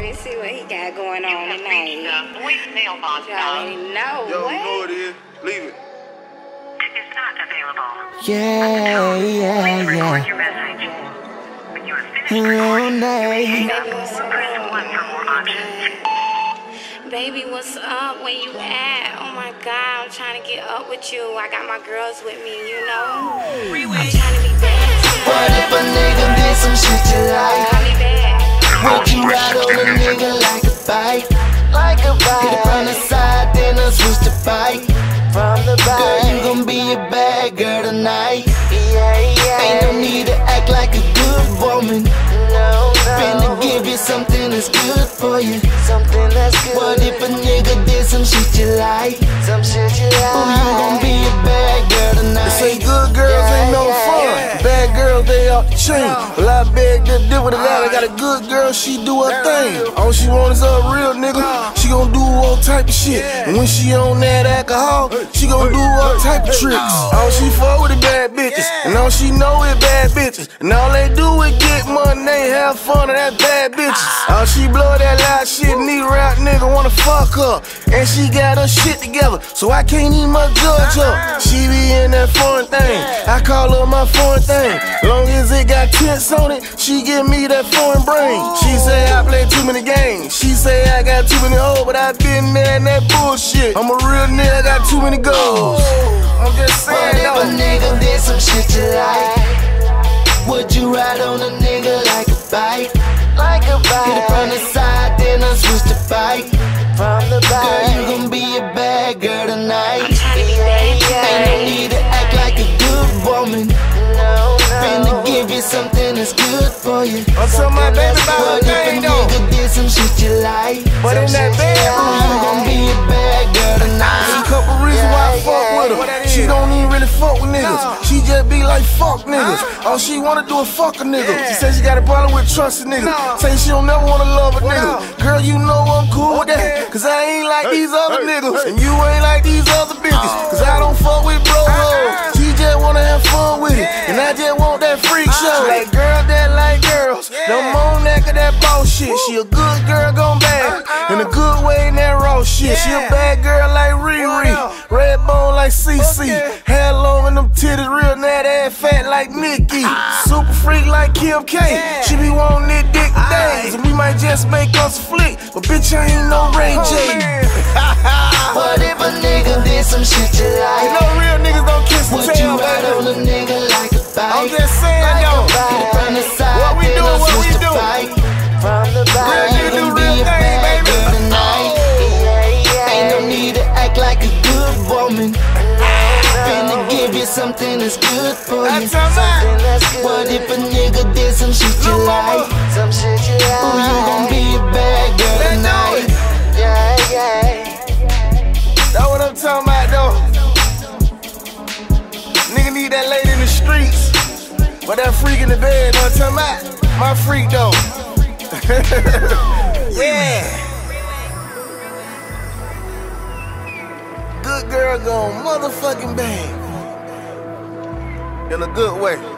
baby. See what he got going You on have tonight. reached the voicemail box You now. already know. Yo, what? you know what it is. Leave it. Is not available. Yeah, yeah, Please record yeah. your message. When you have finished All recording, night. hang up or press 1 for more options. Baby, what's up? Where you at? Oh my God, I'm trying to get up with you. I got my girls with me, you know. I'm trying to Bike. Hit it from the side, then I switch to bike. From the bike. Girl, you gon' be a bad girl tonight. Yeah, yeah. Ain't no need to act like a good woman. No, no. Finna give you something that's good for you. Something that's good. What if a nigga did some shit you like? Some shit you like. Ooh, you gon' be a bad girl tonight. They say good off the chain. Well, I beg to differ to that. I got a good girl, she do her thing. All she want is a real nigga. She gon' do all type of shit. And when she on that alcohol, she gon' do all type of tricks. All she fuck with is bad bitches. And all she know is bad bitches. And all they do is get money, have fun, and that's bad bitches. All she blow that loud shit, need rap nigga wanna fuck her. And she got her shit together, so I can't even judge her. She be in that foreign thing. I call her my foreign thing. Long as it got tents on it, she give me that foreign brain. She say I play too many games. She say I got too many hoes, but I been there in that bullshit. I'm a real nigga, I got too many goals. I'm just What saying if a nigga did some shit you like? Would you ride on a nigga like a bike? Like a bike. Hit it from the side, then I switch to bike. From the bike. Girl, you gon' be a bad girl tonight. Something that's good for you. I'm talking my baby about her What if a thing though. nigga did some shit you like? But in that Ooh, you gon' bedroom, be a bad girl tonight. There's a couple reasons why I fuck with her. She don't even really fuck with niggas. She just be like fuck niggas. All she wanna do is fuck a nigga. She say she got a problem with trusting niggas. Say she don't never wanna love a nigga. Girl, you know I'm cool with that. Cause I ain't like these other niggas. And you ain't like these other bitches. Cause I don't fuck with bro hoes. Uh-uh. She just wanna have fun with it. And I just want that freak uh-uh. show. That boss shit. She a good girl gone bad. Uh-huh. In a good way in that raw shit. She a bad girl like Riri. Red bone like CC. Hair long and them titties real natty ass fat like Nikki. Ah. Super freak like Kim K. She be wanting it dick days. And we might just make us a flick. But bitch, I ain't no Ray oh, J. What if a nigga did some shit you You like? know real niggas don't kiss Finna something that's good for you. That's all right. What if a nigga did some shit you like? Some shit you like. Ooh, you gon' be a bad girl Let's tonight. Yeah, yeah. That's what I'm talking about though. Nigga need that lady in the streets. But that freak in the bed, know what I'm talking about? My freak though. yeah. Good girl gone motherfucking bang. In a good way.